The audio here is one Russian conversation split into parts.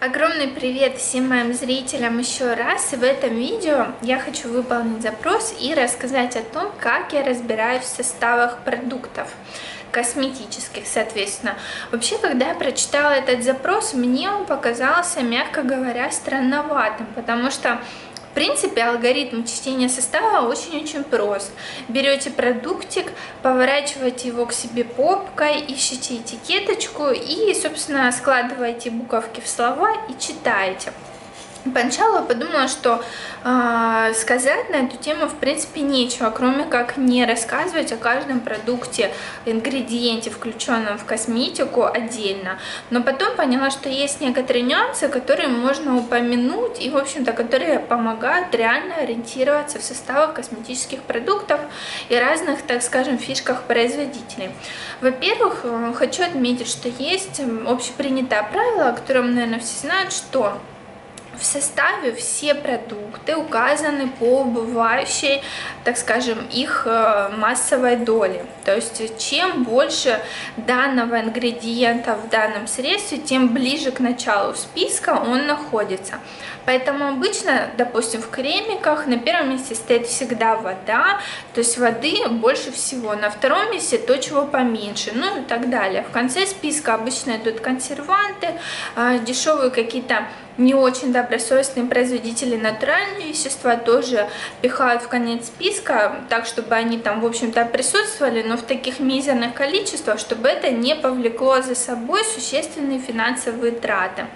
Огромный привет всем моим зрителям еще раз. И в этом видео я хочу выполнить запрос и рассказать о том, как я разбираюсь в составах продуктов косметических, соответственно. Вообще, когда я прочитала этот запрос, мне он показался, мягко говоря, странноватым, потому что принципе, алгоритм чтения состава очень-очень прост. Берете продуктик, поворачиваете его к себе попкой, ищите этикеточку и, собственно, складываете буковки в слова и читаете. Поначалу подумала, что э, сказать на эту тему в принципе нечего, кроме как не рассказывать о каждом продукте, ингредиенте, включенном в косметику отдельно. Но потом поняла, что есть некоторые нюансы, которые можно упомянуть и, в общем-то, которые помогают реально ориентироваться в составах косметических продуктов и разных, так скажем, фишках производителей. Во-первых, э, хочу отметить, что есть общепринятое правило, о котором, наверное, все знают, что в составе все продукты указаны по убывающей, так скажем, их э, массовой доли. То есть чем больше данного ингредиента в данном средстве, тем ближе к началу списка он находится. Поэтому обычно, допустим, в кремиках на первом месте стоит всегда вода, то есть воды больше всего. На втором месте то, чего поменьше, ну и так далее. В конце списка обычно идут консерванты, э, дешевые какие-то не очень добросовестные производители натуральные вещества тоже пихают в конец списка, так, чтобы они там, в общем-то, присутствовали, но в таких мизерных количествах, чтобы это не повлекло за собой существенные финансовые траты.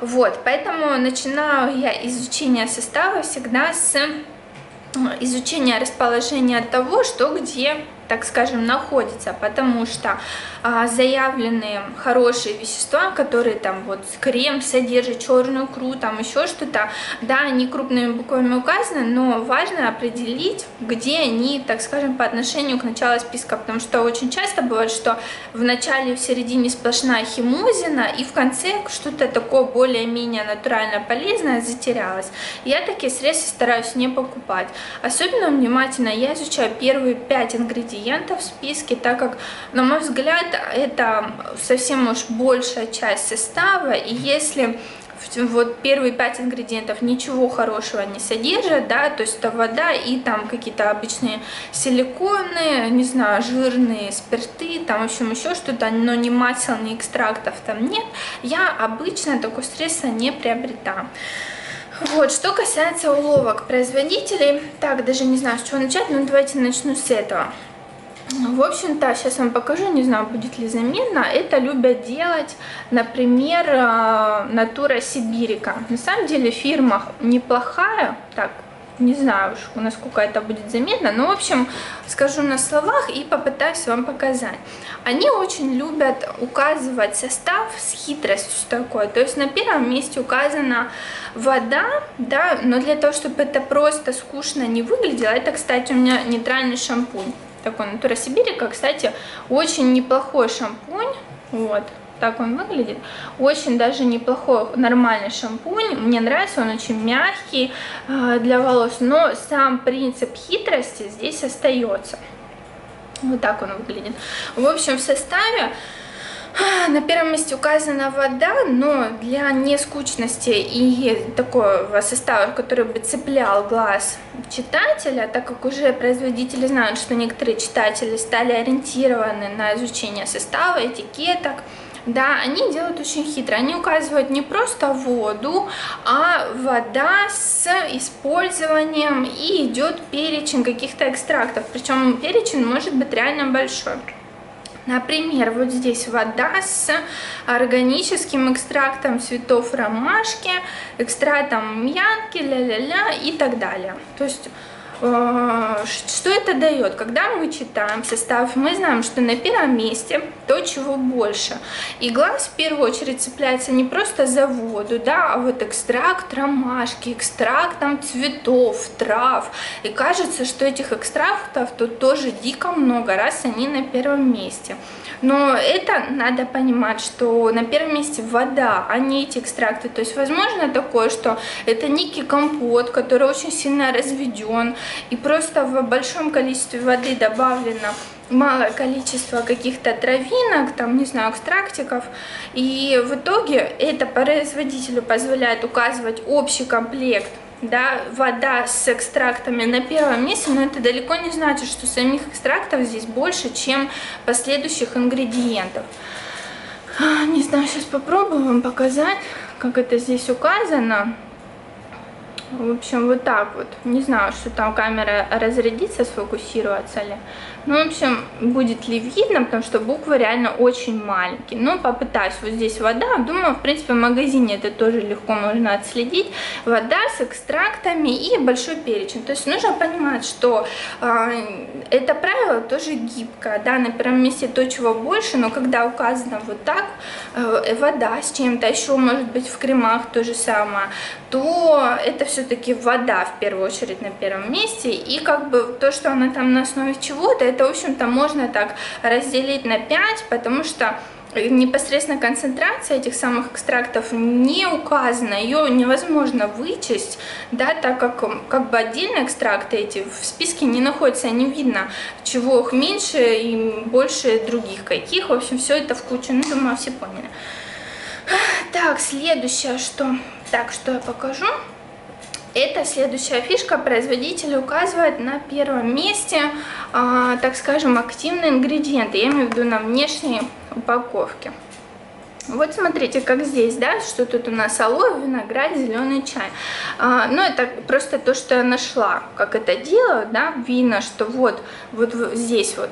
Вот, поэтому начинаю я изучение состава всегда с изучения расположения того, что где так скажем, находится, потому что а, заявленные хорошие вещества, которые там вот крем содержит черную икру, там еще что-то, да, они крупными буквами указаны, но важно определить, где они, так скажем, по отношению к началу списка, потому что очень часто бывает, что в начале в середине сплошная химозина, и в конце что-то такое более-менее натурально полезное затерялось. Я такие средства стараюсь не покупать. Особенно внимательно я изучаю первые пять ингредиентов ингредиентов в списке, так как, на мой взгляд, это совсем уж большая часть состава, и если вот первые пять ингредиентов ничего хорошего не содержат, да, то есть это вода и там какие-то обычные силиконы, не знаю, жирные спирты, там, в общем, еще что-то, но ни масел, ни экстрактов там нет, я обычно такое средство не приобретаю. Вот, что касается уловок производителей, так, даже не знаю, с чего начать, но давайте начну с этого. В общем-то, сейчас вам покажу, не знаю, будет ли заметно. Это любят делать, например, Натура Сибирика. На самом деле фирма неплохая, так, не знаю уж, насколько это будет заметно, но, в общем, скажу на словах и попытаюсь вам показать. Они очень любят указывать состав с хитростью, что такое. То есть на первом месте указана вода, да, но для того, чтобы это просто скучно не выглядело, это, кстати, у меня нейтральный шампунь такой Натура Сибирика. Кстати, очень неплохой шампунь. Вот, так он выглядит. Очень даже неплохой, нормальный шампунь. Мне нравится, он очень мягкий э, для волос. Но сам принцип хитрости здесь остается. Вот так он выглядит. В общем, в составе на первом месте указана вода, но для нескучности и такого состава, который бы цеплял глаз читателя, так как уже производители знают, что некоторые читатели стали ориентированы на изучение состава, этикеток, да, они делают очень хитро. Они указывают не просто воду, а вода с использованием и идет перечень каких-то экстрактов. Причем перечень может быть реально большой. Например, вот здесь вода с органическим экстрактом цветов ромашки, экстрактом мьянки, ля-ля-ля и так далее. То есть что это дает? Когда мы читаем состав, мы знаем, что на первом месте то, чего больше. И глаз в первую очередь цепляется не просто за воду, да, а вот экстракт ромашки, экстракт там цветов, трав. И кажется, что этих экстрактов тут тоже дико много, раз они на первом месте. Но это надо понимать, что на первом месте вода, а не эти экстракты. То есть возможно такое, что это некий компот, который очень сильно разведен, и просто в большом количестве воды добавлено малое количество каких-то травинок, там, не знаю, экстрактиков, и в итоге это производителю позволяет указывать общий комплект да, вода с экстрактами на первом месте, но это далеко не значит, что самих экстрактов здесь больше, чем последующих ингредиентов. А, не знаю, сейчас попробую вам показать, как это здесь указано. В общем, вот так вот. Не знаю, что там камера разрядится, сфокусироваться ли. Ну, в общем, будет ли видно, потому что буквы реально очень маленькие. Но попытаюсь. Вот здесь вода. Думаю, в принципе, в магазине это тоже легко можно отследить. Вода с экстрактами и большой перечень. То есть нужно понимать, что э, это правило тоже гибкое. Да, на первом месте то, чего больше, но когда указано вот так, э, вода с чем-то, еще может быть в кремах то же самое, то это все-таки вода в первую очередь на первом месте. И как бы то, что она там на основе чего-то, это, в общем-то, можно так разделить на 5, потому что непосредственно концентрация этих самых экстрактов не указана, ее невозможно вычесть, да, так как как бы отдельно экстракты эти в списке не находятся, не видно, чего их меньше и больше других каких, в общем, все это в кучу, ну, думаю, все поняли. Так, следующее, что, так, что я покажу. Это следующая фишка. Производитель указывает на первом месте, э, так скажем, активные ингредиенты. Я имею в виду на внешней упаковке. Вот смотрите, как здесь, да, что тут у нас алоэ, виноград, зеленый чай. А, ну, это просто то, что я нашла, как это делают, да, видно, что вот, вот здесь вот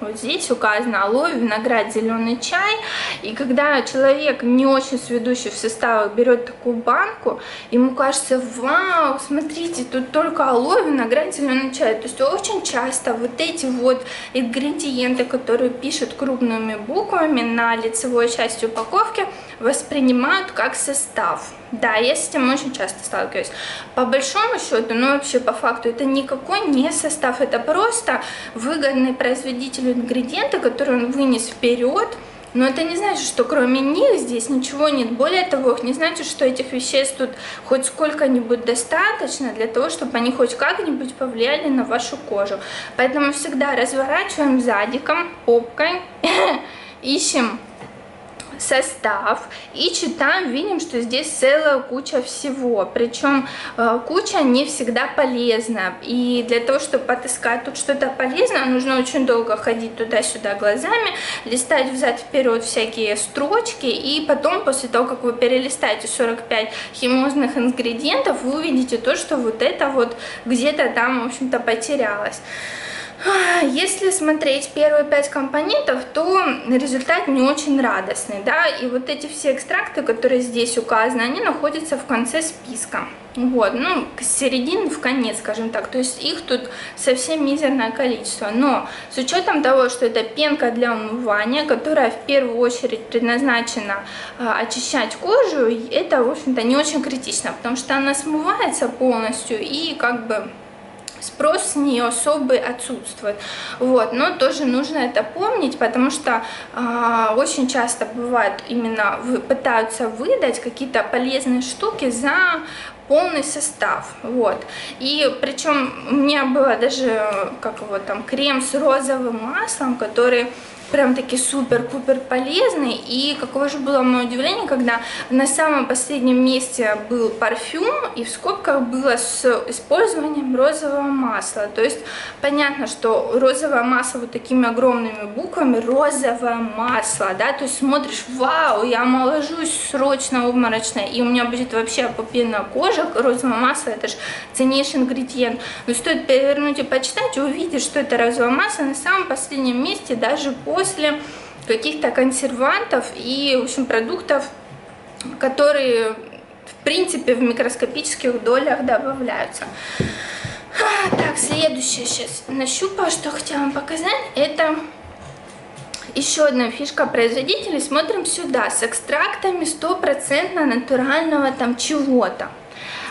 вот здесь указано алоэ, виноград, зеленый чай. И когда человек не очень сведущий в составах берет такую банку, ему кажется, вау, смотрите, тут только алоэ, виноград, зеленый чай. То есть очень часто вот эти вот ингредиенты, которые пишут крупными буквами на лицевой части упаковки, воспринимают как состав. Да, я с этим очень часто сталкиваюсь. По большому счету, ну вообще по факту, это никакой не состав, это просто выгодный производитель ингредиента, который он вынес вперед, но это не значит, что кроме них здесь ничего нет. Более того, не значит, что этих веществ тут хоть сколько-нибудь достаточно для того, чтобы они хоть как-нибудь повлияли на вашу кожу. Поэтому всегда разворачиваем задиком, попкой, ищем состав и читаем, видим, что здесь целая куча всего. Причем э, куча не всегда полезна. И для того, чтобы отыскать тут что-то полезное, нужно очень долго ходить туда-сюда глазами, листать взад-вперед всякие строчки, и потом, после того, как вы перелистаете 45 химозных ингредиентов, вы увидите то, что вот это вот где-то там, в общем-то, потерялось. Если смотреть первые пять компонентов, то результат не очень радостный, да, и вот эти все экстракты, которые здесь указаны, они находятся в конце списка, вот, ну, с середины в конец, скажем так, то есть их тут совсем мизерное количество, но с учетом того, что это пенка для умывания, которая в первую очередь предназначена э, очищать кожу, это, в общем-то, не очень критично, потому что она смывается полностью и как бы спрос с нее особый отсутствует. Вот, но тоже нужно это помнить, потому что э, очень часто бывает именно пытаются выдать какие-то полезные штуки за полный состав, вот. И причем у меня было даже, как его там, крем с розовым маслом, который прям таки супер-пупер полезный. И каково же было мое удивление, когда на самом последнем месте был парфюм, и в скобках было с использованием розового масла. То есть понятно, что розовое масло вот такими огромными буквами, розовое масло, да, то есть смотришь, вау, я омоложусь срочно, обморочно, и у меня будет вообще опупенная кожа, розовое масло, это же ценнейший ингредиент. Но стоит перевернуть и почитать, и увидишь, что это розовое масло на самом последнем месте, даже по после каких-то консервантов и, в общем, продуктов, которые, в принципе, в микроскопических долях добавляются. Так, следующее сейчас нащупаю, что хотела вам показать, это еще одна фишка производителей. Смотрим сюда, с экстрактами стопроцентно натурального там чего-то.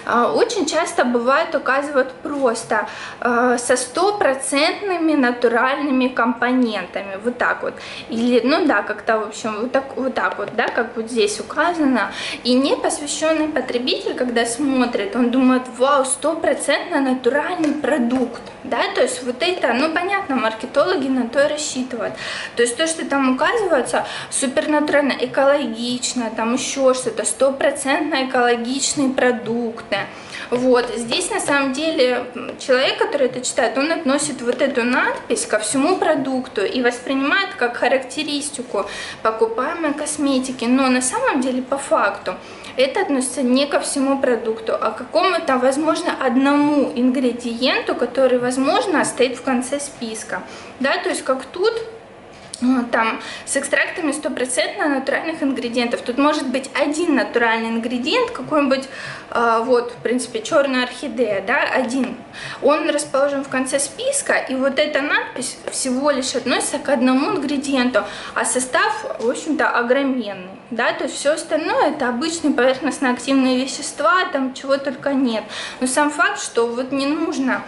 А, очень часто бывает указывают просто а, со стопроцентными натуральными компонентами, вот так вот. Или, ну да, как-то, в общем, вот так, вот так вот, да, как вот здесь указано. И непосвященный потребитель, когда смотрит, он думает, вау, стопроцентно натуральный продукт, да, то есть вот это, ну понятно, маркетологи на то и рассчитывают. То есть то, что там указывается, супернатурально, экологично, там еще что-то, стопроцентно экологичные продукты. Вот, здесь на самом деле человек, который это читает, он относит вот эту надпись ко всему продукту и воспринимает как характеристику покупаемой косметики, но на самом деле по факту это относится не ко всему продукту, а к какому-то, возможно, одному ингредиенту, который, возможно, стоит в конце списка. Да, то есть как тут там с экстрактами стопроцентно натуральных ингредиентов. Тут может быть один натуральный ингредиент, какой-нибудь, э, вот, в принципе, черная орхидея, да, один. Он расположен в конце списка, и вот эта надпись всего лишь относится к одному ингредиенту, а состав, в общем-то, огроменный, да, то есть все остальное это обычные поверхностно-активные вещества, там чего только нет. Но сам факт, что вот не нужно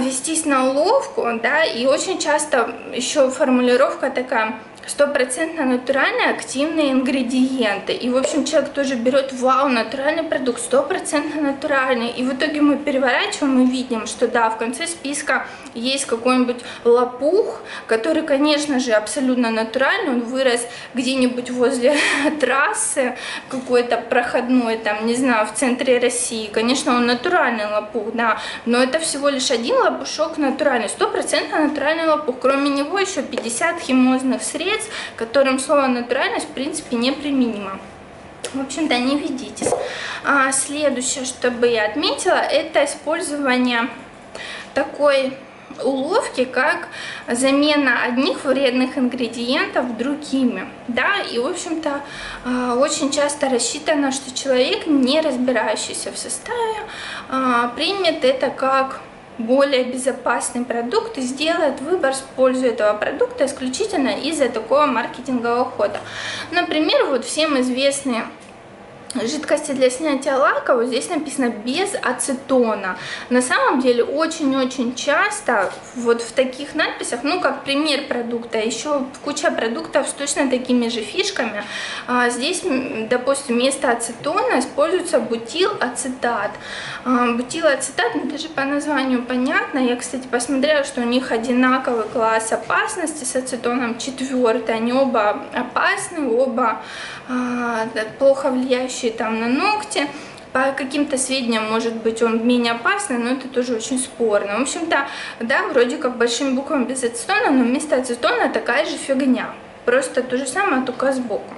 вестись на уловку, да, и очень часто еще формулировка такая стопроцентно натуральные активные ингредиенты. И, в общем, человек тоже берет, вау, натуральный продукт, стопроцентно натуральный. И в итоге мы переворачиваем и видим, что да, в конце списка есть какой-нибудь лопух, который, конечно же, абсолютно натуральный, он вырос где-нибудь возле трассы какой-то проходной, там, не знаю, в центре России. Конечно, он натуральный лопух, да, но это всего лишь один лопушок натуральный, стопроцентно натуральный лопух. Кроме него еще 50 химозных средств, которым слово натуральность, в принципе, не применимо. В общем-то, не ведитесь. А следующее, что бы я отметила, это использование такой уловки, как замена одних вредных ингредиентов другими. Да? И, в общем-то, а, очень часто рассчитано, что человек, не разбирающийся в составе, а, примет это как более безопасный продукт и сделает выбор в пользу этого продукта исключительно из-за такого маркетингового хода. Например, вот всем известные жидкости для снятия лака, вот здесь написано без ацетона. На самом деле очень-очень часто вот в таких надписях, ну как пример продукта, еще куча продуктов с точно такими же фишками. А здесь, допустим, вместо ацетона используется бутилацетат. А, бутилацетат, ну даже по названию понятно. Я, кстати, посмотрела, что у них одинаковый класс опасности с ацетоном, четвертый. Они оба опасны, оба плохо влияющие там на ногти. По каким-то сведениям, может быть, он менее опасный, но это тоже очень спорно. В общем-то, да, вроде как большими буквами без ацетона, но вместо ацетона такая же фигня. Просто то же самое, только сбоку.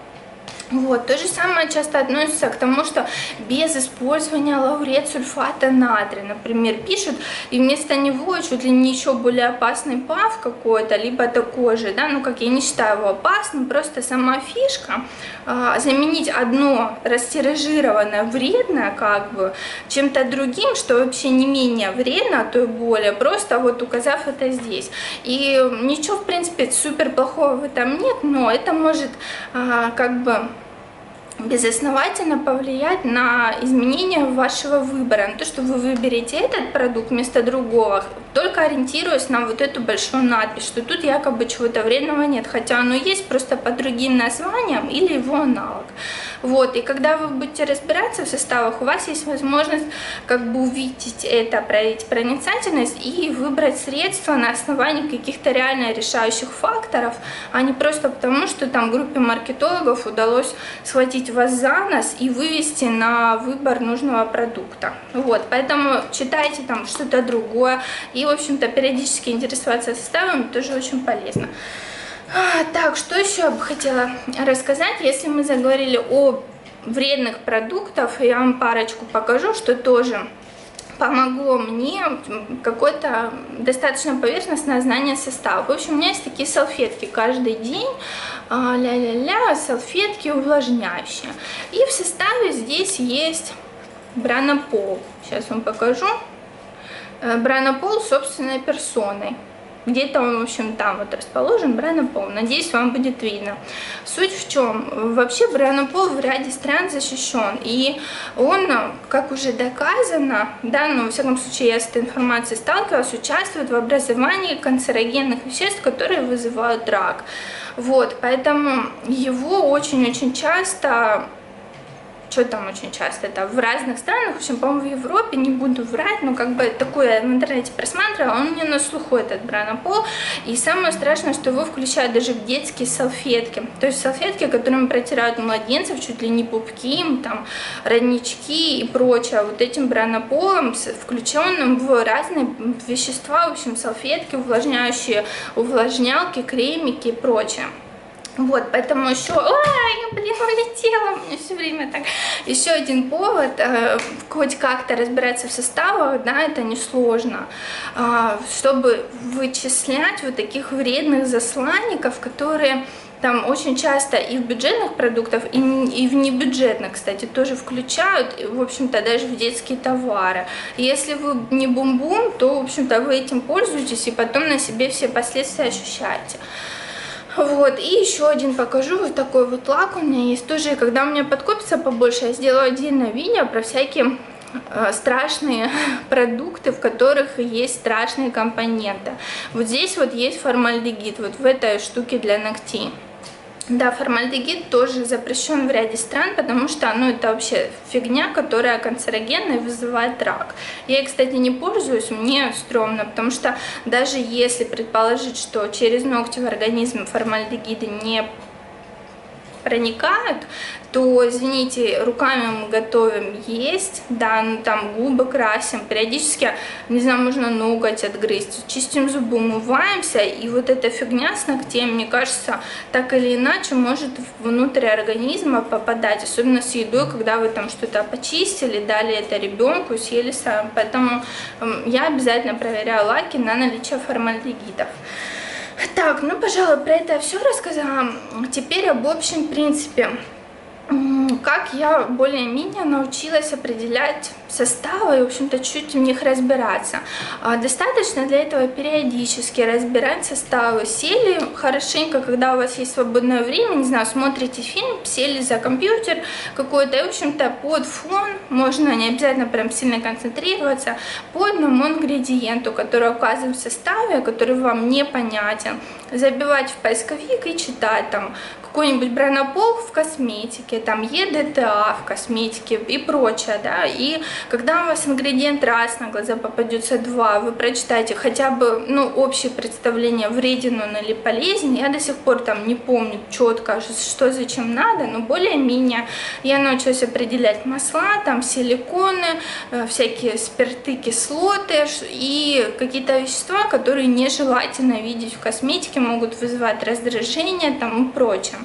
Вот, то же самое часто относится к тому, что без использования лаурет сульфата натрия, например, пишут, и вместо него чуть ли не еще более опасный ПАВ какой-то, либо такой же, да, ну как я не считаю его опасным, просто сама фишка, э, заменить одно растиражированное, вредное как бы, чем-то другим, что вообще не менее вредно, а то и более, просто вот указав это здесь. И ничего, в принципе, супер плохого в этом нет, но это может э, как бы безосновательно повлиять на изменение вашего выбора, на то, что вы выберете этот продукт вместо другого, только ориентируясь на вот эту большую надпись, что тут якобы чего-то вредного нет, хотя оно есть просто по другим названиям или его аналог. Вот, и когда вы будете разбираться в составах, у вас есть возможность как бы увидеть это, проявить проницательность и выбрать средства на основании каких-то реально решающих факторов, а не просто потому, что там группе маркетологов удалось схватить вас за нос и вывести на выбор нужного продукта. Вот, поэтому читайте там что-то другое и, в общем-то, периодически интересоваться составами тоже очень полезно. А, так, что еще бы хотела рассказать, если мы заговорили о вредных продуктах, я вам парочку покажу, что тоже помогло мне какое-то достаточно поверхностное знание состава. В общем, у меня есть такие салфетки каждый день, а, ля-ля-ля, салфетки увлажняющие. И в составе здесь есть бранопол. Сейчас вам покажу. Э, бранопол собственной персоной. Где-то он, в общем, там вот расположен, Бранопол. Надеюсь, вам будет видно. Суть в чем? Вообще Бранопол в ряде стран защищен. И он, как уже доказано, да, ну, во всяком случае я с этой информацией сталкивалась, участвует в образовании канцерогенных веществ, которые вызывают рак. Вот, поэтому его очень-очень часто что там очень часто, это в разных странах, в общем, по-моему, в Европе, не буду врать, но как бы такое в интернете просматривала, он мне на слуху этот бранопол, и самое страшное, что его включают даже в детские салфетки, то есть салфетки, которыми протирают младенцев, чуть ли не пупки, там, роднички и прочее, вот этим бранополом, включенным в разные вещества, в общем, салфетки, увлажняющие, увлажнялки, кремики и прочее. Вот, поэтому еще... Я, блин, улетела, меня все время так. Еще один повод, э, хоть как-то разбираться в составах, да, это несложно, э, чтобы вычислять вот таких вредных засланников, которые там очень часто и в бюджетных продуктах, и, и в небюджетных, кстати, тоже включают, в общем-то, даже в детские товары. Если вы не бум-бум, то, в общем-то, вы этим пользуетесь и потом на себе все последствия ощущаете. Вот, и еще один покажу, вот такой вот лак у меня есть тоже, когда у меня подкопится побольше, я сделаю отдельное видео про всякие э, страшные продукты, в которых есть страшные компоненты. Вот здесь вот есть формальдегид, вот в этой штуке для ногтей. Да, формальдегид тоже запрещен в ряде стран, потому что ну, это вообще фигня, которая канцерогенная и вызывает рак. Я, кстати, не пользуюсь, мне стрёмно, потому что даже если предположить, что через ногти в организм формальдегиды не проникают, то, извините, руками мы готовим есть, да, ну там губы красим, периодически, не знаю, можно ноготь отгрызть, чистим зубы, умываемся, и вот эта фигня с ногтем, мне кажется, так или иначе может внутрь организма попадать, особенно с едой, когда вы там что-то почистили, дали это ребенку, съели сам, поэтому я обязательно проверяю лаки на наличие формальдегидов. Так, ну, пожалуй, про это все рассказала. Теперь об общем принципе как я более-менее научилась определять составы и, в общем-то, чуть в них разбираться. А, достаточно для этого периодически разбирать составы. Сели хорошенько, когда у вас есть свободное время, не знаю, смотрите фильм, сели за компьютер какой-то, и, в общем-то, под фон, можно не обязательно прям сильно концентрироваться, по одному ингредиенту, который указан в составе, который вам непонятен, забивать в поисковик и читать там какой-нибудь бронопол в косметике, там ЕДТА в косметике и прочее, да, и когда у вас ингредиент раз на глаза попадется два, вы прочитаете хотя бы, ну, общее представление, вреден он или полезен, я до сих пор там не помню четко, что зачем надо, но более-менее я научилась определять масла, там силиконы, э, всякие спирты, кислоты и какие-то вещества, которые нежелательно видеть в косметике, могут вызывать раздражение там и прочее.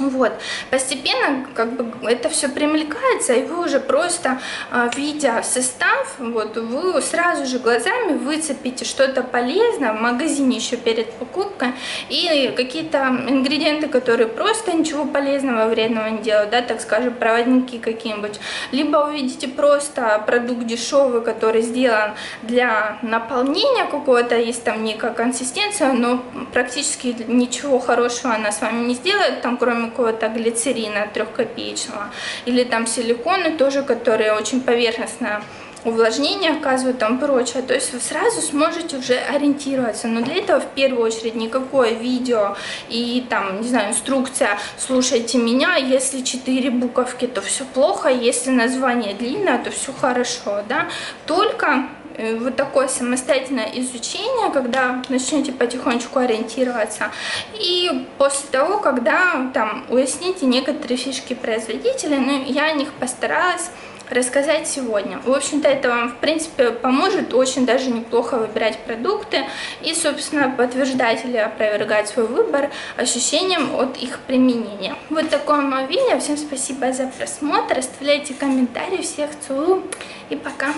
Вот, постепенно как бы это все примелькается, и вы уже просто, а, видя состав, вот, вы сразу же глазами выцепите что-то полезное в магазине еще перед покупкой, и какие-то ингредиенты, которые просто ничего полезного, вредного не делают, да, так скажем, проводники какие-нибудь, либо увидите просто продукт дешевый, который сделан для наполнения какого-то, есть там некая консистенция, но практически ничего хорошего она с вами не сделает, там кроме какого-то глицерина трехкопеечного, или там силиконы тоже, которые очень поверхностно увлажнение оказывают там прочее. То есть вы сразу сможете уже ориентироваться. Но для этого в первую очередь никакое видео и там, не знаю, инструкция «слушайте меня», если четыре буковки, то все плохо, если название длинное, то все хорошо, да. Только вот такое самостоятельное изучение, когда начнете потихонечку ориентироваться. И после того, когда там уясните некоторые фишки производителя, ну, я о них постаралась рассказать сегодня. В общем-то, это вам, в принципе, поможет очень даже неплохо выбирать продукты и, собственно, подтверждать или опровергать свой выбор ощущением от их применения. Вот такое мое видео. Всем спасибо за просмотр. Оставляйте комментарии. Всех целую и пока.